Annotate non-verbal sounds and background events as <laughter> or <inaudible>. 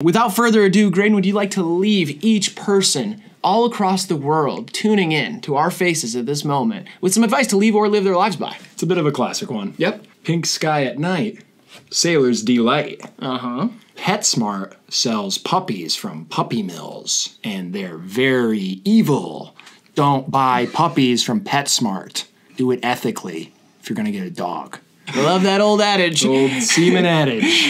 Without further ado, Graydon, would you like to leave each person all across the world tuning in to our faces at this moment with some advice to leave or live their lives by? It's a bit of a classic one. Yep. Pink sky at night, sailor's delight. Uh huh. PetSmart sells puppies from puppy mills, and they're very evil. Don't buy puppies from PetSmart. Do it ethically if you're gonna get a dog. I love that old adage. Old seaman adage. <laughs>